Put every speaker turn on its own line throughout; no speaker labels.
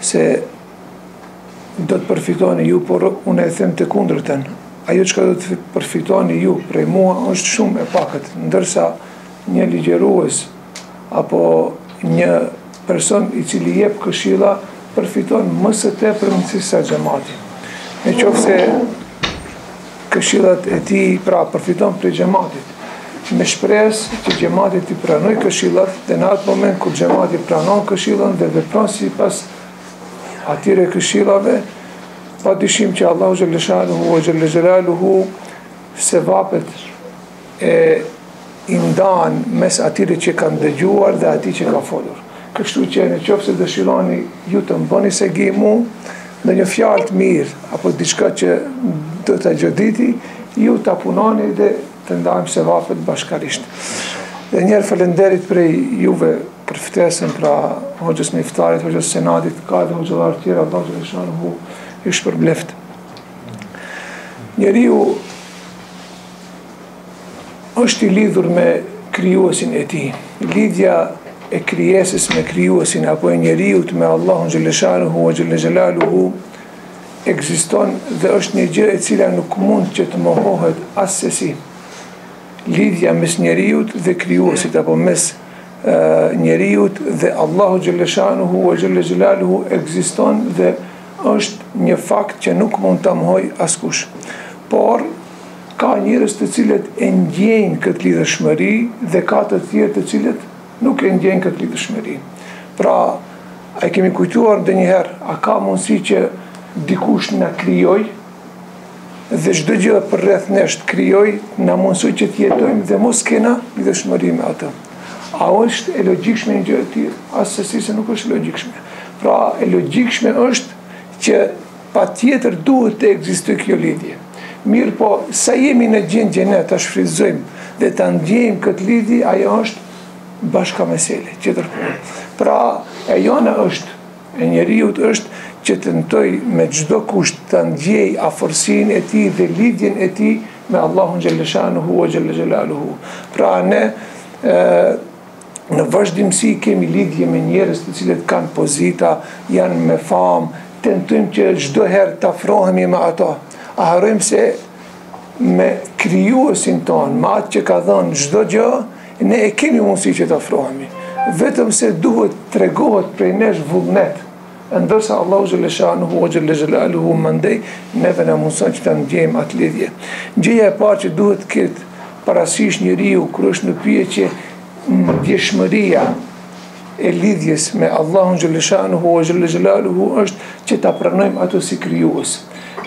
se do të përfitoni ju, por unë e them të kundërtën. Ajo çka do të përfitoni ju prej mua është shumë e pakët, ndërsa një ligjërues apo një person i cili jep këshila përfiton më së tepërmi sesa xhemati. Në qoftë se Këshillat e tij pra përfiton prej xhematit. Me shpresë që xhemati t'i pranojë këshillat dhe në atë moment kur xhemati pranon këshillën dhe vepron sipas atyre këshillave, pa dyshim që Allahu xhelleshanuhu ve xhellexhelaluhu sevapet i ndan mes atyre që kanë dëgjuar dhe atij që ka folur. Kështu që në qoftë se dëshironi ju të më bëni zengjin mua, një fjalë të mirë apo diçka që do ta goditi, ju ta punoni dhe të ndajmë sevapet bashkërisht. Edhe një herë faleminderit prej juve për ftesën prej hoxhës Miftarit, hoxhës Senatit, ka edhe hoxhallarë tjerë, Allahu xhelleshanuhu, ju shpërbleftë. Njeriu është i lidhur me krijuesin e tij. Lidhja e krijesës me krijuesin apo e njeriut me Allahun xhelleshanuhu ve xhellexhelaluhu ekziston dhe është një gjë e cila nuk mund që të mohohet assesi. Lidhja mes njeriut dhe krijuesit apo mes njeriut dhe Allahut xhelleshanuhu ve xhellexhelaluhu ekziston dhe është një fakt që nuk mund ta mohojë askush. Por Ka njerëz të cilët e ndjejnë këtë lidhshmëri dhe ka të tjerë të cilët nuk e ndjejnë këtë lidhshmëri. Pra, a e kemi kujtuar ndonjëherë, a ka mundësi që dikush na krijoi dhe çdo gjë përreth nesh krijoi, na mundësoi që të jetojmë dhe mos kena lidhshmëri me atë. A është e logjikshme një gjë e tillë? Assesi se nuk është e logjikshme. Pra, e logjikshme është që Patjetër duhet të ekzistojë kjo lidhje. Mirëpo, sa jemi në gjendje ne ta shfrytëzojmë dhe ta ndjejmë këtë lidhje, ajo është bashka mesele, tjetër punë. Pra, e jona është, e njeriut është që të tentojë me çdo kusht ta ndjejë afërsinë e tij dhe lidhjen e tij me Allahun xhelleshanuhu ve xhellexhelaluhu. Pra, ne Në vazhdimësi kemi lidhje me njerëz të cilët kanë pozita, janë me famë, tentojmë që çdo herë të afrohemi me ata. A harrojmë se me krijuesin tonë, me atë që ka dhënë çdo gjë, ne e kemi mundësinë që të afrohemi. Vetëm se duhet të tregohet prej nesh vullnet. E ndërsa Allahu xhele shanuhu ue xhele xhelaluhu mandej neve na mundson që ta ndjejmë atë lidhje. Gjëja e parë që duhet të ketë parasysh njeriu kur është në pyetje ndjeshmëria e lidhjes me Allahun xhele shanuhu ue xhele xhelaluhu është që ta pranojmë atë si krijues.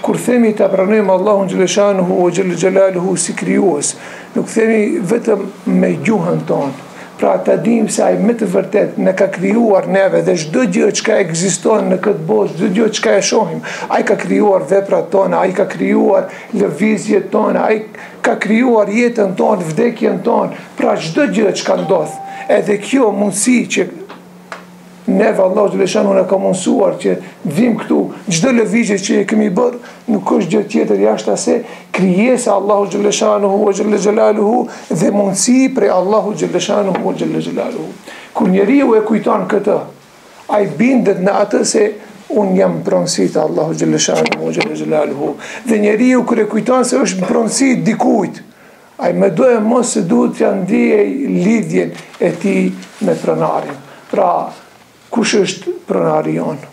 Kur themi ta pranojmë Allahun xhele shanuhu ue xhele xhelaluhu si krijues, nuk themi vetëm me gjuhën tonë, Pra ta dimë se ai me të vërtetë na ka krijuar neve dhe çdo gjë çka ekziston në këtë botë, çdo gjë çka e shohim, ai ka krijuar veprat tona, ai ka krijuar lëvizjet tona, ai ka krijuar jetën tonë, vdekjen tonë, pra çdo gjë çka ndodh. Edhe kjo mundësi që Neve Allahu xhele shanuhu na ka mundësuar që t'vijmë këtu, çdo lëvizje që e kemi bërë, nuk është gjë tjetër jashta se krijesë e Allahut xhele shanuhu ue xhele xhelaluhu dhe mundësi prej Allahut xhele shanuhu ue xhele xhelaluhu. Kur njeriu e kujton këtë, ai bindet në atë se unë jam n'pronësi të Allahut xhele shanuhu ue xhele xhelaluhu. Dhe njeriu kur e kujton se është n'pronësi t'dikujt, Ai medoemos se duhet ta ndiejë lidhjen e tij me pronarin. Pra, kush është pronari jonë?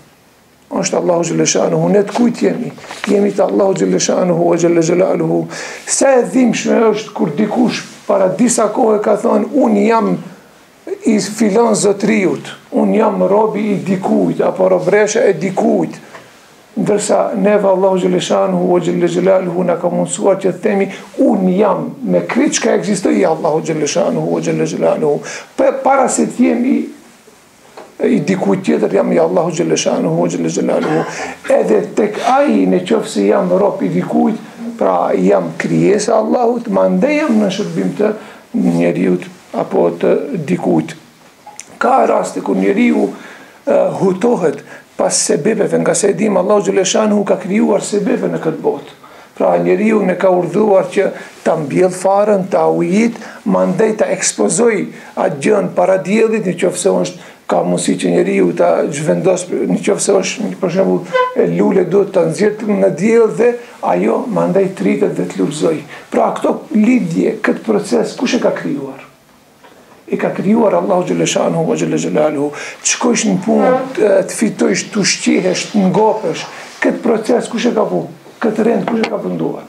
Është Allahu xhele shanuhu, ne të kujt jemi, jemi të Allahut xhele shanuhu ue xhele xhelaluhu, se e dhimshme është kur dikush para disa kohe ka thonë, unë jam I filan zotëriut, unë jam robi i dikujt, apo robresha e dikujt, ndërsa neve Allahu xhele shanuhu ue xhele xhelaluhu na ka mundësuar që të themi unë jam me krejt çka ekzistoj i Allahut xhele shanuhu ue xhele xhelaluhu përpara se të jem i dikujt tjetër jam i Allahut xhele shanuhu ue xhele xhelaluhu edhe tek ai në qoftë se jam rob i dikujt pra jam krijesë e Allahut mandej jam në shërbim të njeriut apo të dikujt. Ka raste kur njeriu hutohet pas sebepeve, ngase e dimë Allahu xhele shanuhu ka krijuar sebepe në këtë botë. Pra njeriun e ka urdhëruar që ta mbjellë farën, ta ujitë, mandej ta ekspozojë atë gjënë para diellit, në qoftë se është Ka mundësi që njeriu ta zhvendosë në qoftë se është për shembull lule duhet ta nxjerrë në diell dhe ajo mandej të rritet dhe të lulëzojë. Pra këto lidhje, këtë proces kush e ka krijuar? E ka krijuar Allahu xhele shanuhu ue xhele xhelaluhu. Të shkojsh në punë, të fitojsh, të ushqehesh, të ngopesh. Këtë proces kush e ka vu? Këtë rend kush e ka venduar?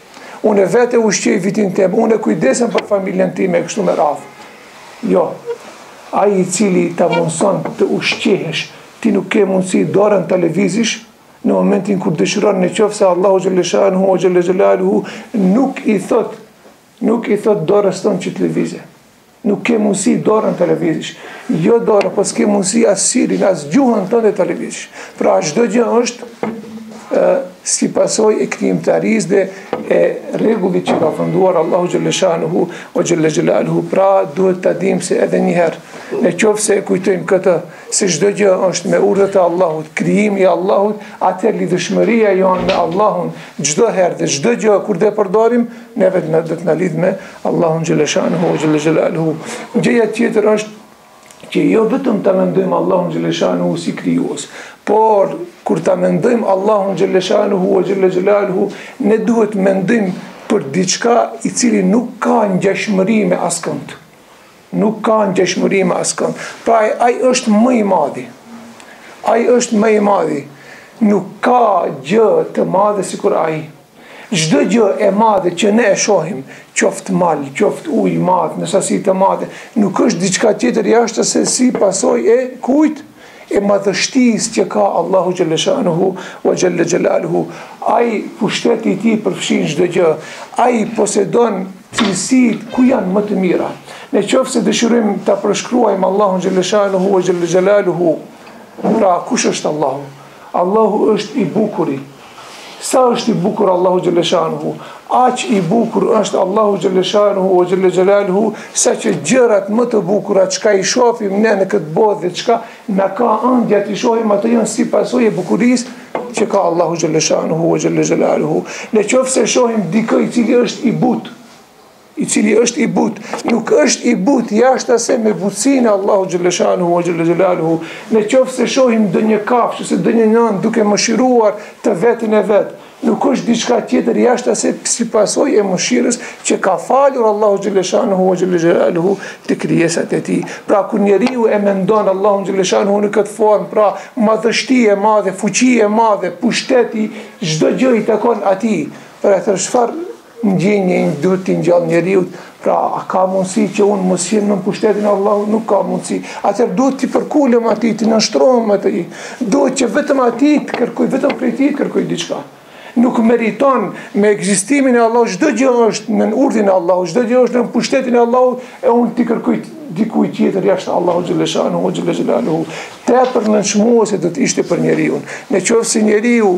Unë vetë e ushqej vetin tem, unë e kujdesem për familjen time e kështu me radhë. Jo, ai i cili ta mundëson të ushqehesh, ti nuk ke mundësi dorën ta lëvizish, në momentin kur dëshiron në qoftë se Allahu xhele shanuhu ue xhele xhelaluhu, nuk i thotë, nuk i thotë dorës tonë që të lëvizë. Nuk ke mundësi dorën ta lëvizësh. Jo dorën, po s'ke mundësi as syrin, as gjuhën tënde ta lëvizësh. Pra, çdo gjë është e, si pasojë e krijimtarisë dhe e rregullit që ka vënduar Allahu xhele shanuhu ue xhele xhelaluhu. Pra, duhet ta dimë se edhe njëherë, në qoftë se e kujtojmë këtë, se çdo gjë është me urdhrat e Allahut, krijimi i Allahut, atëherë lidhshmëria jonë me Allahun, çdo herë dhe çdo gjë kur ta përdorim, Neve të na do të na lidhë me Allahun xhele shanuhu ue xhele xhelaluhu. Gjëja tjetër është që jo vetëm ta mendojmë Allahun xhele shanuhu si krijues, por kur ta mendojmë Allahun xhele shanuhu ue xhele xhelaluhu, ne duhet të mendojmë për diçka i cili nuk ka ngjashmëri me askënd. Nuk ka ngjashmëri me askënd. Pra ai, ai është më i madhi. Ai është më i madhi. Nuk ka gjë të madhe sikur ai. Çdo gjë e madhe që ne e shohim, qoftë mal, qoftë ujë i madh në sasi të madhe, nuk është diçka tjetër jashtë se si pasojë e kujt? E madhështisë që ka Allahu xhele shanuhu ue xhele xhelaluhu. Ai pushteti i tij përfshin çdo gjë. Ai posedon cilësitë ku janë më të mira. Në qoftë se dëshirojmë ta përshkruajmë Allahun xhele shanuhu ue xhele xhelaluhu, pra kush është Allahu? Allahu është i bukuri. Sa është i bukur Allahu Gjeleshanhu? Aq i bukur është Allahu xhele shanuhu ue xhele xhelaluhu, saqë gjërat më të bukura, çka i shofim ne në këtë botë dhe çka na ka ëndja t'i shofim, ato janë si pasojë e bukurisë që ka Allahu xhele shanuhu ue xhele xhelaluhu. Në qoftë se shofim dikë i cili është i butë, i cili është i butë, nuk është i butë jashta se me butësinë e Allahu xhele shanuhu ue xhele xhelaluhu, në qoftë se shohim ndonjë kafshë, se ndonjë nënë duke mëshiruar të vetin e vet, nuk është diçka tjetër jashta se si pasojë e mëshirës që ka falur Allahu xhele shanuhu ue xhele xhelaluhu te krijesat e tij. Pra kur njeriu e mendon Allahun xhele shanuhu në këtë formë, pra madhështi e madhe, fuqi e madhe, pushteti, çdo gjë i takon atij, pra atëherë çfarë, Ndjenje duhet t'i ngjallë njeriut, pra a ka mundësi që unë mos jem nën pushtetin e Allahut, nuk ka mundësi. Atëherë duhet t'i përkulem atij, t'i nënshtrohem atij. Duhet që vetëm atij të kërkoj, vetëm prej tij të kërkoj diçka. Nuk meriton me ekzistimin e Allahut, çdo gjë është nën urdhrin e Allahut, çdo gjë është nën pushtetin e Allahut, e unë t'i kërkoj dikujt tjetër jashtë Allahu xhele shanuhu xhele xhelaluhu. Tepër nënçmuese do të ishte për njeriun. Në qoftë se njeriu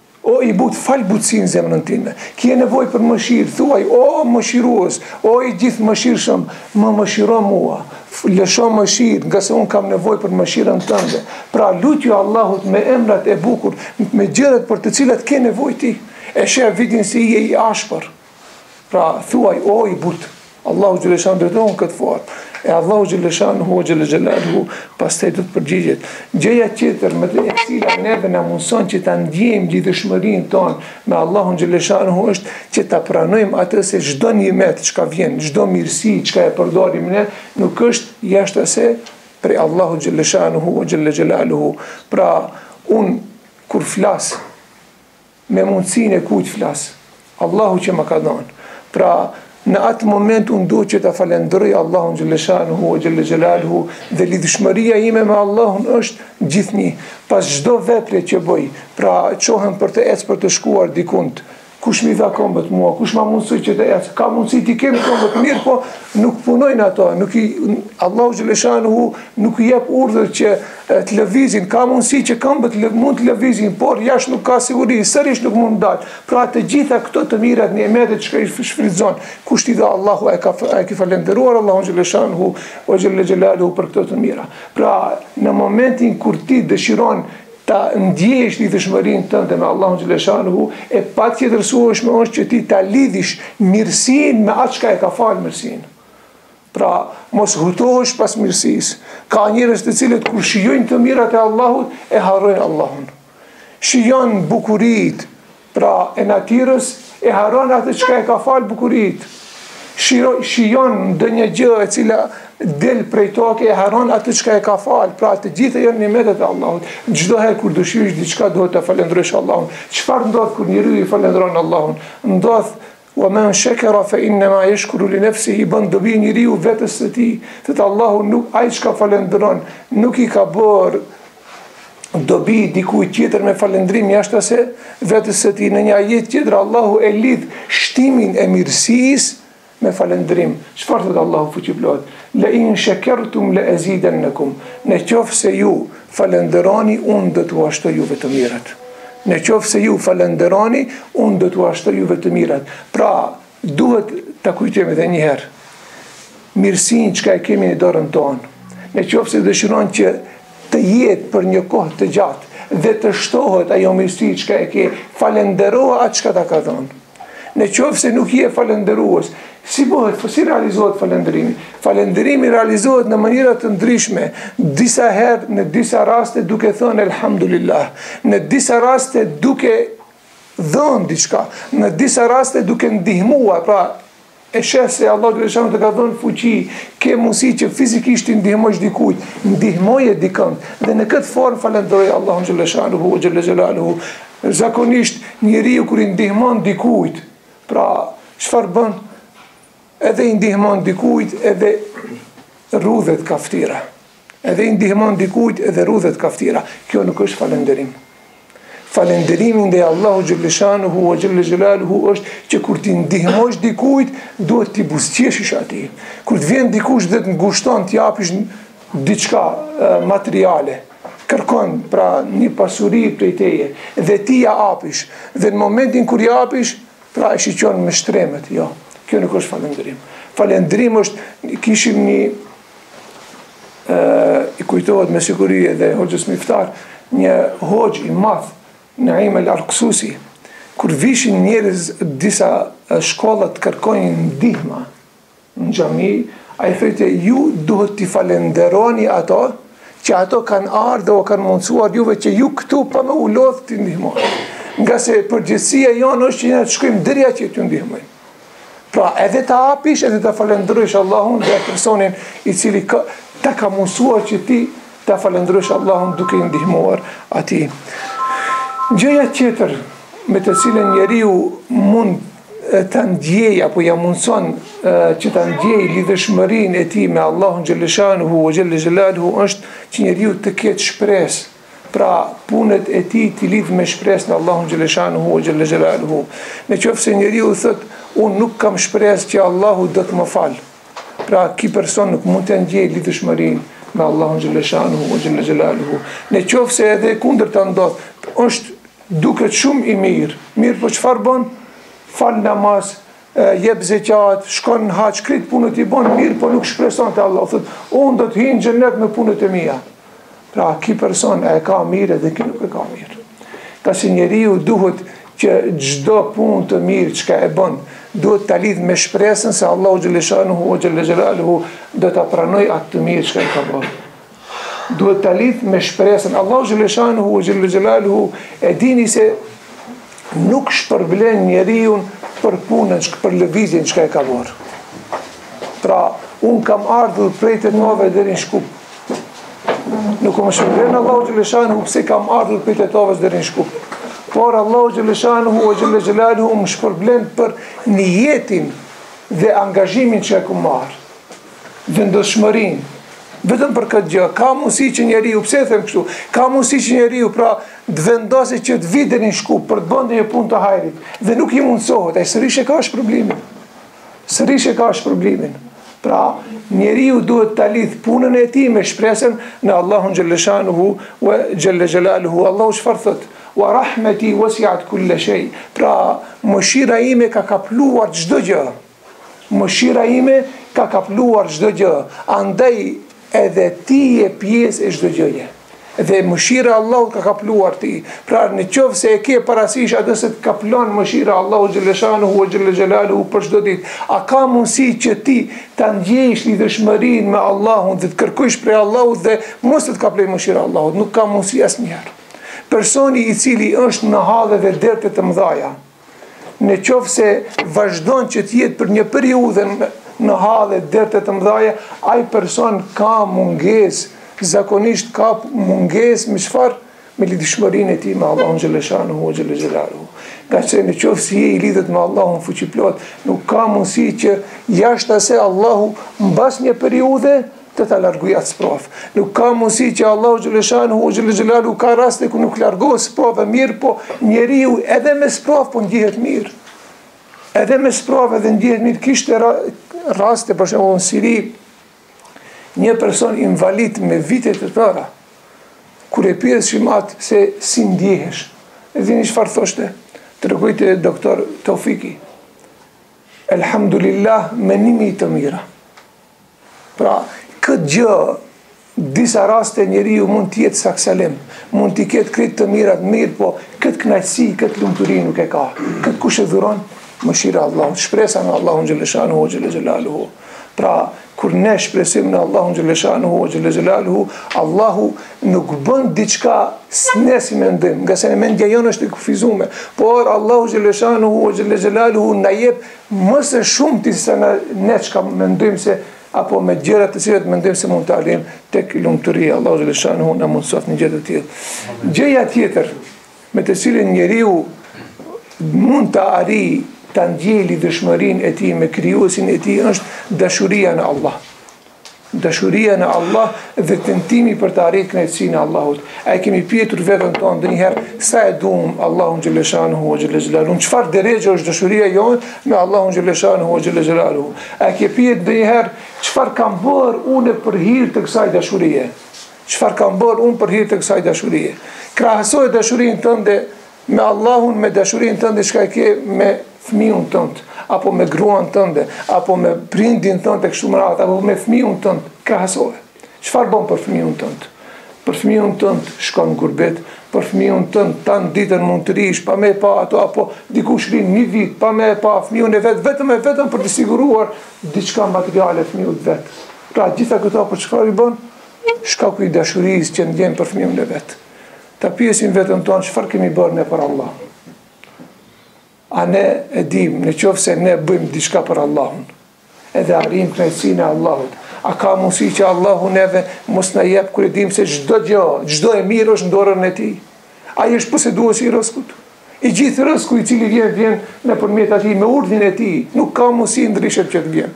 O i butë, fal butësi në zemrën time. Kje nevojë për mëshirë, thuaj, o mëshirues, o i gjithëmëshirshëm, më mëshiro mua, lësho mëshirë, ngase unë kam nevojë për mëshirën tënde. Pra, lutju Allahut me emrat e bukur, me gjërat për të cilat ke nevojë ti. E sheh vetin se je i ashpër. Pra, thuaj, o i butë, Allahut xheleshanuhu drejtohu në këtë formë, e Allahu xheleshanuhu ue xhele xhelaluhu, pastaj të të përgjigjet. Gjëja tjetër me të e cila neve na mundëson që të ndjejmë lidhshmërinë tonë me Allahun xheleshanuhu është që të pranojmë atë se çdo nimet çka vjen, çdo mirësi çka e përdorim ne, nuk është jashtë se prej Allahut xheleshanuhu ue xhele xhelaluhu. Pra, unë kur flas, Me mundësinë e kujt flas? Allahu që më ka dhënë. Pra, në atë moment unë duhet që ta falënderoj Allahun xheleshanuhu ue xhele xhelaluhu dhe lidhshmëria ime me Allahun është gjithnjë pas çdo vepre që bëj. Pra, çohem për të ecë për të shkuar dikund. Kush m'i dha këmbët mua? Kush ma mundësoi që të ec? Ka mundësi t'i kemi këmbët mirë, po nuk punojnë ato. Nuk i Allahu xheleshanuhu nuk i jep urdhër që të lëvizin, ka mundësi që këmbët mund të lëvizin, por jashtë nuk ka siguri, sërish nuk mund të dalë. Pra të gjitha këto të mirat nimetet çka i shfrytëzon, kush t'i dha? Allahu. E a e ki falënderuar Allahun xheleshanuhu ue xhele xhelaluhu për këto të mira. Pra në momentin kur ti dëshiron ta ndjesh lidhshmërinë tënde me Allahun xheleshanuhu, e patjetërsueshme është që ti ta lidhësh mirësinë me atë çka e ka falë mirësinë. Pra, mos hutohesh pas mirësisë. Ka njerëz të cilët kur shijojnë të mirat e Allahut e harrojnë Allahun. Shijon bukuritë, pra e natyrës e harron atë çka e ka fal bukuritë. Shiro, shijon ndonjë gjë e cila del prej toke e harron atë çka e ka fal. Pra, të gjitha janë nimetet e Allahut. Çdo herë kur të shijosh diçka duhet të falendrosh Allahun. Çfarë ndodh kur njeriu e falendron Allahun? Ndodh Wa man shakara fa inna ma yashkuru li nafsih, i bën dobi njeriu vetes së tij. Thotë Allahu nuk ai çka falendron, nuk i ka bërë dobi dikujt tjetër me falendrim jashtë se vetes së tij. Në një ajet tjetër Allahu e lidh shtimin e mirësisë me falendrim. Çfarë thotë Allahu fuqiplotë? La in shakartum la azidannakum. Në qoftë se ju Falënderoni, unë do t'ua shtoj juve të mirat. Në qoftë se ju falënderoni, unë do t'ua shtoj juve të mirat. Pra, duhet ta kujtojmë edhe një herë. Mirësinë çka e kemi në dorën tonë. Në qoftë se dëshiron që të jetë për një kohë të gjatë dhe të shtohet ajo mirësi çka e ke, falëndero atë çka ta ka dhënë. Në qoftë se nuk je falënderues, si bëhet, si realizohet falënderimi? Falënderimi realizohet në mënyra të ndryshme, disa herë në disa raste duke thënë elhamdulillah, në disa raste duke dhënë diçka, në disa raste duke ndihmuar, pra E sheh se Allahu xhelle shanuhu të ka dhënë fuqi, ke mundësi që fizikisht t'i ndihmosh dikujt, ndihmoje dikënd. Dhe në këtë formë falënderoj Allahun xhelle shanuhu ua xhelle xhelaluhu. Zakonisht njeriu kur i ndihmon dikujt, pra çfarë bën? Edhe i ndihmon dikujt, edhe rrudhet ka ftyra. Edhe i ndihmon dikujt edhe rrudhet ka ftyra. Kjo nuk është falënderim. Falënderimi ndaj Allahu xhelle shanuhu ua xhelle xhelaluhu është që kur t'i ndihmosh dikujt, duhet t'i buzëqeshish atij. Kur të vjen dikush dhe të ngushton të japësh diçka materiale, kërkon pra një pasuri prej teje dhe ti ia apish dhe në momentin kur ia apish, pra e shiqon me shtremët, jo. Kjo nuk është falënderim. Falënderim është kishim një i kujtohet me siguri edhe hoxhës Miftar, një hoxhë i madh Naim el-Arksusi, kur vishin njerëz disa shkolla të kërkojnë ndihma në xhami, ai thojte ju duhet t'i falënderoni ato, që ato kanë ardhë dhe u kanë mundësuar juve që ju këtu pa me u lodhë t'i ndihmoni. Ngase përgjegjësia jonë është që ne të shkojmë deri atje të ndihmojmë. Pra, edhe të apish, edhe ta falënderosh Allahun dhe personin i cili ka, të ka mundësuar që ti ta falënderosh Allahun duke i ndihmuar atij. Gjëja tjetër me të cilën njeriu mund të ndjejë, apo ia mundëson që të ndjejë lidhshmërinë e tij me Allahun xhelle shanuhu ua xhelle xhelaluhu është që njeriu të ketë shpresë pra punët e tij t'i lidhë me shpresë në Allahun xhelle shanuhu ua xhelle xhelaluhu. Në qoftë se njeriu thotë, unë nuk kam shpresë që Allahu do të më falë. Pra, ky person nuk mund ta ndjejë lidhshmërinë me Allahun xhelle shanuhu ua xhelle xhelaluhu. Në qoftë se edhe e kundërta ndodh, është duket shumë i mirë. Mirëpo çfarë bën? Fal namaz, jep zekat, shkon në haxh, krejt punët i bën mirë, po nuk shpreson te Allahu, thotë, unë do të hi n'xhennet me punët e mia. Pra, ky person e ka mirë edhe ky nuk e ka mirë. Ngase njeriu duhet që çdo punë të mirë çka e bën, duhet ta lidhë me shpresën se Allahu xhelle shanuhu ua xhelle xhelaluhu do ta pranojë atë të mirë çka e ka bërë. Duhet ta lidhë me shpresën. Allahu xhelle shanuhu ua xhelle xhelaluhu e dini se nuk shpërblen njeriun për punën, për lëvizjen çka e ka bërë. Pra, unë kam ardhur prej Tetove deri në Shkup. Nuk më shpërblen Allahu xhelle shanuhu pse kam ardhur prej Tetove deri në Shkup. Por Allahu xhelle shanuhu ua xhelle xhelaluhu më shpërblen për nijetin dhe angazhimin çka e kam marrë. vendosmërinë vetëm për këtë gjë. Ka mundësi që njeriu, pse e them kështu? Ka mundësi që njeriu pra të vendosë që të vijë në Shkup për të bënë një punë të hajrit dhe nuk i mundësohet. Ai sërish e ka atë problemin. Sërish e ka atë problemin. Pra, njeriu duhet ta lidh punën e tij me shpresën në Allahun xhelleshanuhu ve xhelle xhelaluhu. Allahu çfarë thotë? Wa rahmeti wasi'at kulle shay. Pra, mëshira ime ka kapluar çdo gjë. Mëshira ime ka kapluar çdo gjë, andaj edhe ti je pjesë e çdo gjëje. Dhe mëshira e Allahut ka kapluar ti. Pra në qoftë se e ke parasysh atë se të kaplon mëshira e Allahut xhelleshanuhu ve xhelle xhelaluhu për çdo ditë, a ka mundësi që ti ta ndjesh lidhshmërinë me Allahun dhe të kërkosh prej Allahut dhe mos të kaplojë mëshira e Allahut? Nuk ka mundësi asnjëherë. Personi i cili është në halle dhe derte të mdhaja Në qoftë se vazhdon që të jetë për një periudhë në halle, derte të mdhaja, ai person ka mungesë, zakonisht ka mungesë me çfarë? Me lidhshmërinë e tij me Allahun xhelleshanuhu ve xhelle xhelaluhu. Ngase në qoftë se je i lidhët me Allahun fuqiplotë, nuk ka mundësi që veç se Allahu mbas një periudhe, Të ta largojë atë sprovë. Nuk ka mundësi që Allahu xhelleshanuhu ve xhelle xhelaluhu, ka raste ku nuk largohet sprova, mirëpo njeriu edhe me sprovë po ndjehet mirë. Edhe me sprovë edhe ndjehet mirë. Kishte raste, për shembull në Siri, një person invalid me vite të tëra, kur e pyesnim atë se si ndjehesh, e dini çfarë thoshte, tregonte doktor Tofiki. Elhamdulillah, me një mijë të mira. Pra, këtë gjë, disa raste njeriu mund të jetë sagsalim, mund t'i ketë krejt të mirat, mirëpo këtë kënaqësi, këtë lumturi nuk e ka. Këtë kush e dhuron, mëshira e Allahut, shpresa në Allahun xhelleshanuhu ve xhelle xhelaluhu. Pra, kur ne shpresojmë në Allahun xhelleshanuhu ve xhelle xhelaluhu, Allahu nuk bën diçka si ne si mendojmë, ngase ne mendja jonë është e kufizume, por Allahu xhelleshanuhu ve xhelle xhelaluhu na jep Më së shumti sesa ne çka mendojmë se apo me gjëra të cilat mendojmë se mund të arrijmë tek lumturia, Allahu xhelleshanuhu na mundësoftë një gjë të tillë. Gjëja tjetër me të cilën njeriu mund të arrijë ta ndjejë lidhshmërinë e tij me krijuesin e tij është dashuria në Allah. Dashuria në Allah dhe tentimi për të arritë kënaqësinë e Allahut. A e kemi pyetur veten tonë ndonjëherë sa e duam Allahun xhelleshanuhu ve xhelle xhelaluhu? Çfarë derexhe është dashuria jonë me Allahun xhelleshanuhu ve xhelle xhelaluhu? A e ke pyetur ndonjëherë çfarë kam bërë unë për hir të kësaj dashurie? Çfarë kam bërë unë për hir të kësaj dashurie? Krahasoje dashurinë tënde Me Allahun, me dashurinë tënde çka e ke me fëmijën tënd, apo me gruan tënde, apo me prindin tënd e kështu me radhë, apo me fëmijën tënd, krahasoje. Çfarë bën për fëmijën tënd? Për fëmijën tënd shkon n'gurbet, për fëmijën tënd tan ditën mund të rrish pa me pa atë apo dikush rrin një vit pa me pa fëmijën e vet vetëm e vetëm për t'i siguruar diçka materiale fëmijës vet. Pra gjitha këto për çfarë i bën? Shkaku i dashurisë që ndjen për fëmijën e vet. Ta pyesim veten tonë çfarë kemi bërë ne për Allahun. A ne e dimë në qoftë se ne bëjmë diçka për Allahun, edhe arrim kënaqësinë e Allahut. A ka mundësi që Allahu neve mos na jep kur e dimë se çdo gjë, çdo e mirë është në dorën e tij. Ai është poseduesi i rrëskut. I gjithë rrësku i cili vjen vjen nëpërmjet atij me urdhrin e tij. Nuk ka mundësi ndryshe që të vjen.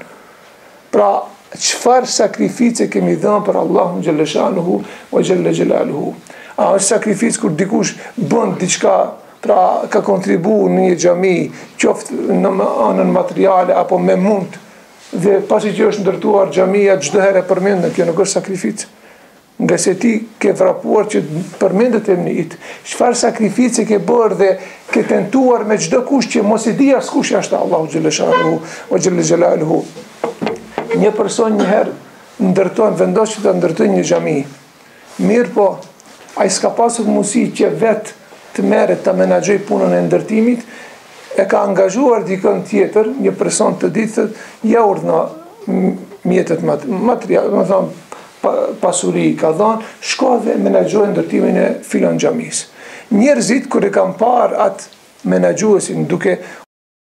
Pra, çfarë sakrifice kemi dhënë për Allahun xhele shanuhu ue xhele xhelaluhu? A është sakrificë kur dikush bën diçka, pra ka kontribuar në një xhami, qoftë në anën materiale apo me mund, dhe pasi që është ndërtuar xhamia çdo herë e përmendin, kjo nuk është sakrificë. Ngase ti ke vrapuar që të përmendet emni yt, çfarë sakrifice ke bërë dhe ke tentuar me çdo kusht që mos e di askush jashtë Allahut xhele shanuhu ue xhele xhelaluhu. Një person një herë ndërton vendos që të ndërtojë një xhami. Mirëpo, ai s'ka pasur mundësi që vetë të merret të menaxhojë punën e ndërtimit, e ka angazhuar dikënd tjetër, një person të dytë, ja urdhno mjetet materiale, domethënë pasuri i ka dhënë, shko dhe menaxhoje ndërtimin e filan xhamisë. Njerëzit kur e kanë parë atë menaxhuesin duke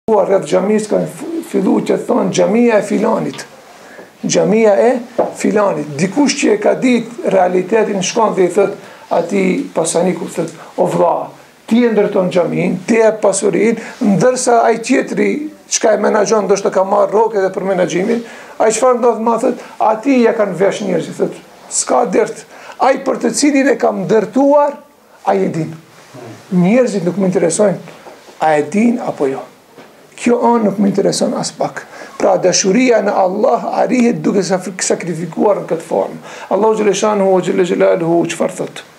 u sjell rreth xhamisë kanë filluar të thonë xhamia e filanit. Xhamia e filanit. Dikush që e ka ditë realitetin shkon dhe i thotë atij pasanikut thotë o vëlla, Ti e ndërton xhaminë, ti jep pasurinë, ndërsa ai tjetri çka e menaxhon ndoshta ka marrë rrogë edhe për menaxhimin, ai çfarë ndodh domethënë, atij ia kanë vesh njerëzit thotë, s'ka dert. Ai për të cilin e kam ndërtuar, ai e din. Njerëzit nuk më interesojnë a e din apo jo. Kjo anë nuk më intereson aspak. Pra dashuria në Allah arrihet duke sakrifikuar në këtë formë. Allahu xhele shanuhu ue xhele xhelaluhu çfarë thotë?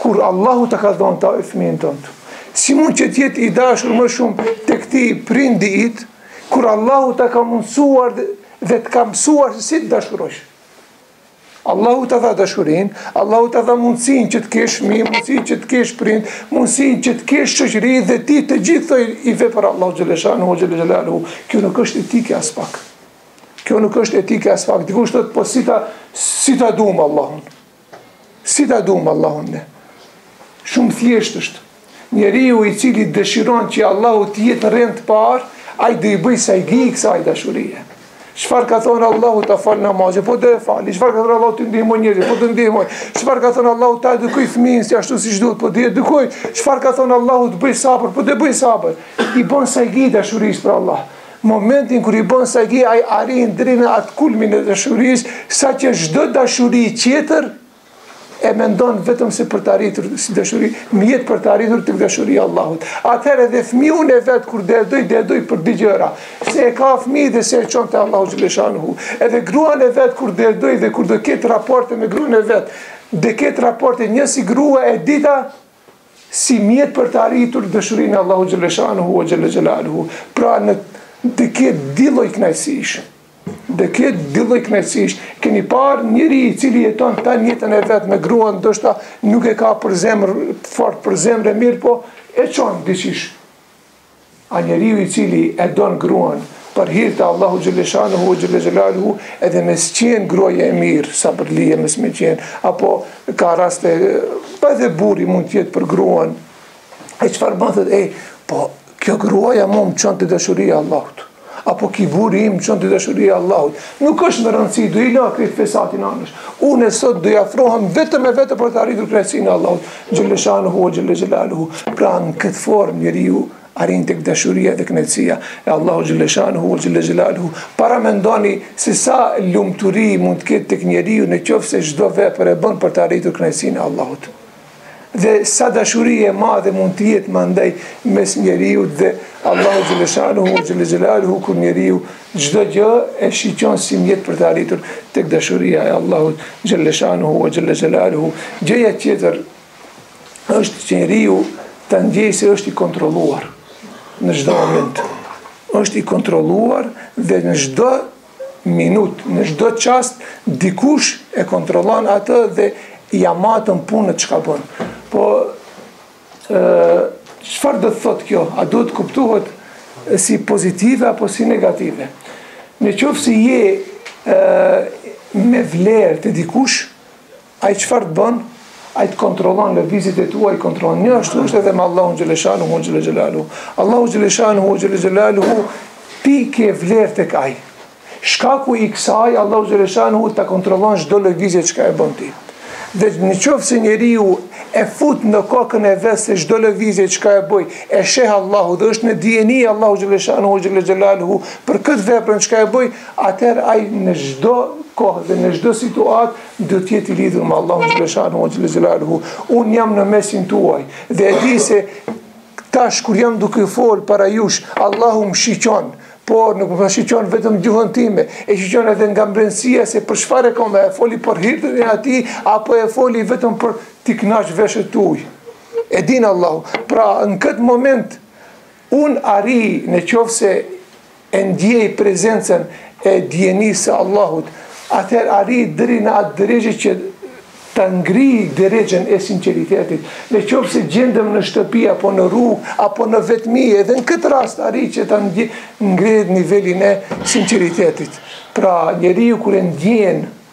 Kur Allahu të ka dhonë ty fëmijën tënd, si mund që t'jetë i dashur më shumë tek ti prindi yt, kur Allahu të ka mundësuar dhe të ka mësuar se si të dashurosh. Allahu të dha dashurinë, Allahu të dha mundësinë që të kesh fmi, mundësinë që të kesh prind, mundësinë që të kesh shoqëri dhe ti të gjithë t'i ve përpara Allahut xhele shanuhu, o xhele shanuhu, kjo nuk është etike aspak. Kjo nuk është etike aspak. Dikush thotë po si ta, si ta duam Allahun. Si ta duam Allahun ne? Shumë thjesht është. Njeriu i cili dëshiron që Allahu të jetë në rend të parë, ai do i bëj sajgi kësaj dashurie. Çfarë ka thonë Allahu ta fal namazin, po do e fali. Çfarë ka thonë Allahu të ndihmoj njerëzit, po të ndihmoj. Çfarë ka thonë Allahu ta edukoj fëmijën si ashtu siç duhet, po të edukoj. Çfarë ka thonë Allahu të bëj sabër, po të bëj sabër. I bën sajgi dashurisë për Allah. Momentin kur i bën sajgi ai arrin deri në atë kulmin e dashurisë, saqë çdo dashuri tjetër e mendon vetëm se për të arritur si dashuri, mjet për të arritur tek dashuria e Allahut. Atëherë edhe fëmijën e vet kur do e doj, do e doj për dy gjëra, se e ka fëmijë dhe se e çon te Allahu xhaleshanuhu. Edhe gruan e vet kur do e doj dhe kur do ketë raporte me gruan e vet, do ketë raporte një si grua e dita si mjet për të arritur dashurinë e Allahut xhaleshanuhu ve xhalexhelaluhu, pra në do ketë dy lloj kënaqësish. Do ketë dy lloj kënaqësish keni parë njeri i cili jeton tan jetën e vet me gruan, ndoshta nuk e ka për zemër fort për zemër e mirë, po e çon diçish. A njeriu i cili e don gruan për hir të Allahu Xheleshanuhu u Xhelexhelaluhu edhe me s'qen gruaja e mirë, sabërlije me s'me qenë, apo ka raste, po edhe burri mund të jetë për gruan, e çfarë bën, thotë, po kjo gruaja mu më çon te dashuria Allahut. Apo ki burri më çon te dashuria e Allahut. Nuk është me rëndësi, do i la këtë fesatin anësh. Unë e sot do i afrohem vetëm e vetëm për të arritur kënaqësinë e Allahut xheleshanuhu ua xhelexhelaluhu. Pra në këtë formë njeriu arrin tek dashuria dhe kënaqësia e Allahu xheleshanuhu ua xhelexhelaluhu. Paramendoni si sa lumturi mund të ketë tek njeriu në qoftë se çdo vepër e bën për të arritur kënaqësinë e Allahut. dhe sa dashuri e madhe mund të jetë mandej mes njeriut dhe Allahu xheleshanuhu ua xhelexhelaluhu kur njeriu çdo gjë e shiqon si mjet për të arritur tek dashuria e Allahu xheleshanuhu ua xhelexhelaluhu gjëja tjetër është që njeriu ta ndjej se është i kontrolluar në çdo moment është i kontrolluar dhe në çdo minutë, në çdo çast dikush e kontrollon atë dhe ja matën punët çka bën. Po ë çfarë do të thotë kjo? A duhet të kuptohet si pozitive apo si negative? Në qoftë se je ë me vlerë te dikush, Ai çfarë të bën, ai të kontrollon lëvizjet e tua, i kontrollon. Njashtu është edhe me Allahun xhaleshanuhu xhalexhelaluhu. Allahu xhaleshanuhu xhalexhelaluhu ti ke vlerë tek ai. Shkaku i kësaj Allahu xhaleshanuhu ta kontrollon çdo lëvizje që e bën ti. Dhe në qoftë se njeriu e fut në kokën e vet se çdo lëvizje që e bëj, e sheh Allahu dhe është në dijeni Allahu xhaleshanuhu xhalexhelaluhu për këtë veprën që e bëj, atëherë ai në çdo kohë dhe në çdo situatë do të jetë i lidhur me Allahun xhele shanuhu a xhele xhelaluhu un jam në mesin tuaj dhe e di se tash kur jam duke fol para jush Allahu më shiqon por nuk më shiqon vetëm gjuhën time, e shiqon edhe nga mbrendësia se për çfarë e kom, e foli për hir të tij, apo e foli vetëm për t'i knaq veshët tuaj. E din Allahu. Pra, në këtë moment, Unë arrij në qoftë se e ndjej prezencën e dijenisë së Allahut, atëherë arrij deri në atë derexhe që ta ngrij derexhen e sinqeritetit. Në qoftë se gjendem në shtëpi apo në rrugë apo në vetmi, edhe në këtë rast arrij që ta ngrij nivelin e sinqeritetit. Pra, njeriu kur e ndjen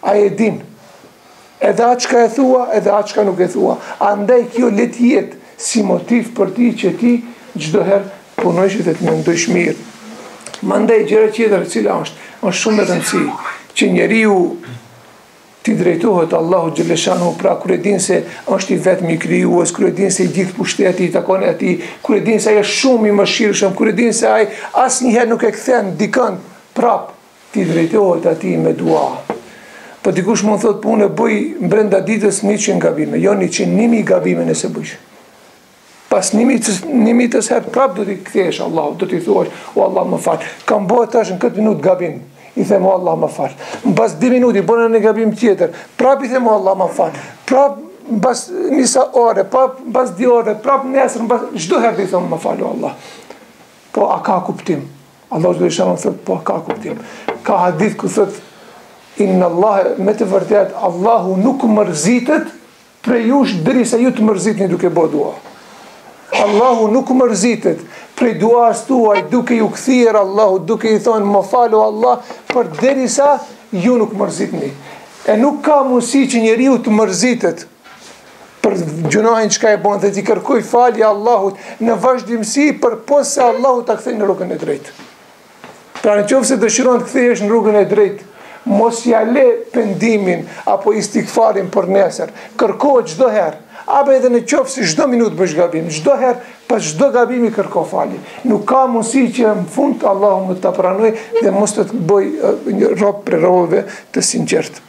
Ai e din edhe atë çka e thua, edhe atë çka nuk e thua. Andaj kjo le të jetë si motiv për ti që ti çdo herë të punosh dhe të mendosh mirë. Mandej gjëja tjetër e cila është, është shumë me rëndësi që njeriu t'i drejtohet Allahut xhele shanuhu, pra kur e din se është i vetmi krijues, kur e din se i gjithë pushteti i takon atij, kur e din se ai është shumë i mëshirshëm, kur e din se ai asnjëherë nuk e këthen dikënd prapë, T'i drejtohet atij me dua. Po dikush mund të thot, po unë e bëj brenda ditës 100 gabime, jo 100, 1000 gabime nëse bën. Pas 1000-tës herë prap do t'i kthehesh Allahut, do t'i thuash, o Allah më fal. Kam bërë tash në këtë minutë gabim. I them o Allah më fal. Mbas 2 minuti bën një gabim tjetër. Prap i them o Allah më fal. Prap mbas një ore, prap mbas 2 orë, prap nesër, mbas çdo herë i them më fal o Allah. Po a ka kuptim? Allahu xhele shanuhu thot po ka kuptim. Ka hadith ku thot Inna Allah me të vërtet Allahu nuk mërzitet prej jush derisa ju të mërzitni duke bo dua. Allahu nuk mërzitet prej duas tuaj duke iu kthyer Allahut duke i thonë më fal o Allah përderisa ju nuk mërzitni. E nuk ka mundësi që njeriu të mërzitet për gjynahin çka e bon dhe t'i kërkojë falje Allahut në vazhdimësi përpos se Allahu ta kthejë në rrugën e drejt. Pra në qoftë se dëshiron të kthehesh në rrugën e drejt, mos e le pendimin apo istigfarin për nesër, kërko çdo herë, apo edhe në qoftë se çdo minut bën gabim, çdo herë pas çdo gabimi kërko falje. Nuk ka mundësi që në fund Allahu mos të pranoj dhe mos të të bëj një rob prej robve të sinqertë.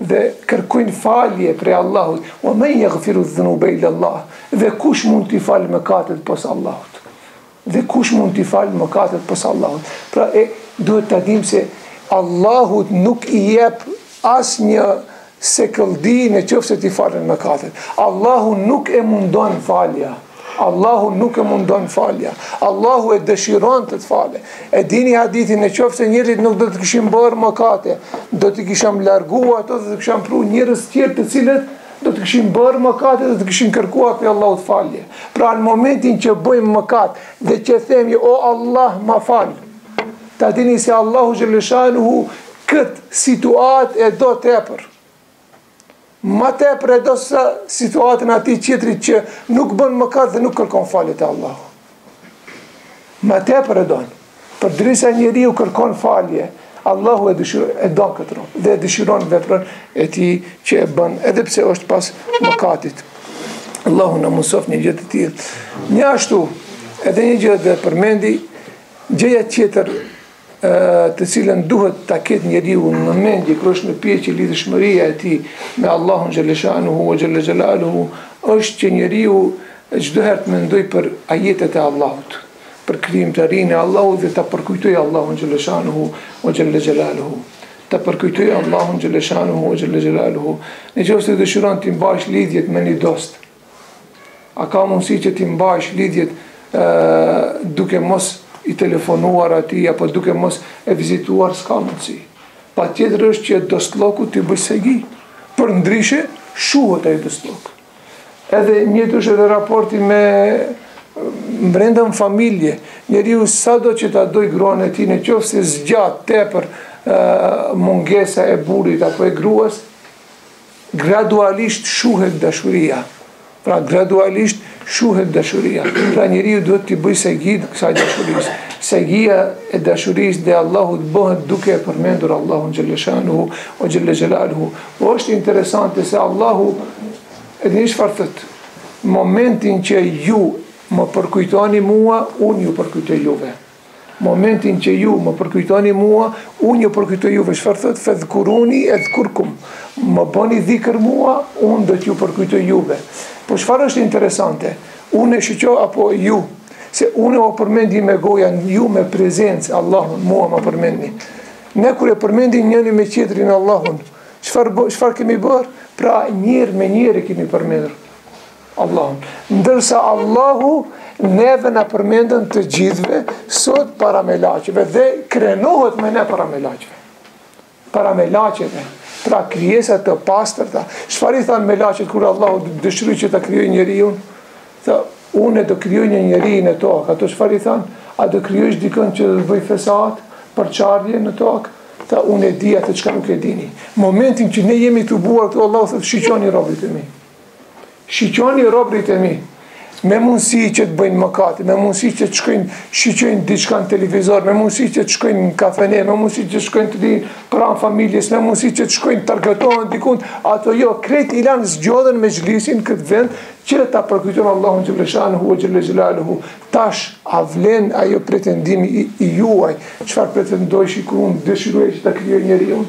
dhe kërkojnë falje prej Allahut, wa man yaghfiru dhunuba illa Allah, dhe kush mund t'i falë mëkatet pos Allahut? Dhe kush mund t'i falë mëkatet pos Allahut? Pra duhet ta dimë se Allahut nuk i jep asnjë sëkëlldi në qoftë se të falen mëkatet. Allahun nuk e mundon falja. Allahu nuk e mundon falja. Allahu e dëshiron të të fale. E dini hadithin në qoftë se njerëzit nuk do të kishin bërë mëkate, do t'i kishim largu ato dhe të kishim pru njerëz të tjerë të cilët do të kishin bërë mëkate dhe të kishin kërkuar prej Allahut falje. Pra në momentin që bëjmë mëkate dhe që themi, o Allah më fal, ta dini se Allahu xhelleshanuhu këtë situatë e do tepër. Ma tepër e do se situatën e atij tjetrit që nuk bën mëkate dhe nuk kërkon falje te Allahu. Ma tepër e don, përderisa njeriu kërkon falje, Allahu e, dëshir, e don këtë rob dhe e dëshiron veprën e tij që e bën, edhe pse është pas mëkatit. Allahu na mëson një gjë të tillë. Po ashtu, edhe një gjë do e përmendi, gjëja tjetër të cilën duhet ta ketë njeriu në mendje kur është në pyetje lidhshmëria e tij me Allahun xhelleshanuhu ue xhellexhelaluhu është që njeriu çdo herë të mendojë për ajetet e Allahut për krijimtarinë e Allahut dhe ta përkujtojë Allahun xhelleshanuhu ue xhellexhelaluhu ta përkujtojë Allahun xhelleshanuhu ue xhellexhelaluhu në qoftë se dëshiron t'i mbash lidhjet me një dost A ka mundësi që t'i mbajsh lidhjet duke mos i telefonuar atij apo duke mos e vizituar, s'ka mundësi. Patjetër është që dostllëkut t'i bësh sajgi, përndryshe shuhet ai dostllëk. Edhe njëjtë është edhe raporti me mbrenda në familje, njeriu sado që ta dojë gruan e tij në qoftë se zgjat tepër mungesa e burrit apo e gruas, Gradualisht shuhet dashuria. Pra gradualisht shuhet dashuria. Pra njeriu duhet t'i bëjë sajgi kësaj dashurie. Sajgia e dashurisë ndaj Allahut bëhet duke e përmendur Allahun xhelleshanuhu ue xhellexhelaluhu. Po është interesante se Allahu e dini çfarë thotë. Momentin që ju më përkujtoni mua, unë ju përkujtoj juve. Momentin që ju më përkujtoni mua, unë ju përkujtoj juve. Çfarë thotë fedhkurunij edhkurkum? Më bëni dhikër mua, unë do t'ju përkujtoj juve. Po çfarë është interesante? Unë e, shiqo, apo ju? Se unë e përmendi me gojë, ju me prezencë, Allahun, mua më përmendi. Ne kur e përmendim njëri me tjetrin Allahun, çfarë çfarë kemi bërë? Pra njeri me njeri kemi përmendur. Allahun. Ndërsa Allahu neve na përmend të gjithëve sot para melaqeve dhe krenohet me ne para melaqeve. Para melaqeve, pra krijesat e pastërta. Çfarë i thanë melaqet kur Allahu deshi që të krijojë njeriun? Tha, unë do të krijoj një njeri në tokë. Ato çfarë i thanë, a do të krijosh dikënd që të bëjë fesat përçarje në tokë? Tha, unë e di atë që nuk e dini. Momentin që ne jemi tubuar, Allahu thotë shiqoni robët e mi. Shiqoni robrit e mi, me mundësi që të bëjnë mëkate, me mundësi që të shkojnë, shiqojnë diçka në televizor, me mundësi që të shkojnë në kafene, me mundësi që të shkojnë të rrinë pranë familjes, me mundësi që të shkojnë të argëtohen dikund, ata jo, krejt i lanë zgjodhën mexhlisin, këtë vend, që ta përkujtojnë Allahun xhele shanuhu e xhele xhelaluhu. Tash, a vlen ajo pretendimi i, i juaj, çfarë pretendojshit kur unë dëshiroja që ta krijoj njeriun?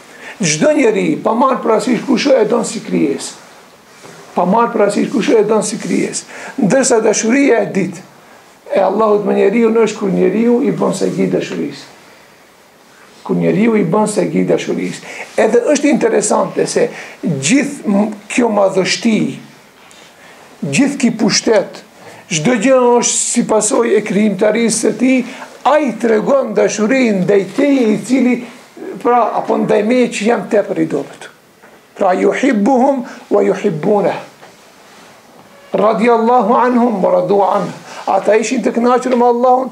Çdo njeri, pa marrë parasysh kush, e don si krijesë. Pa marrë parasysh kush, e don si krijesë. Ndërsa dashuria e dytë, e Allahut me njeriun është kur njeriu i bën se gjithë dashurisë. Kur njeriu i bën se gjithë dashurisë. Edhe është interesante se gjithë kjo madhështi, Gjithë ky pushtet, çdo gjë është si pasojë e krijimtarisë së tij, ai tregon dashuri ndaj teje i cili pra apo ndaj meje që jam tepër i dobët. Pra juhibbuhum wa juhibbuneh. Radi Allahu anhum, wa radu anh. Ata ishin të knaqur me Allahun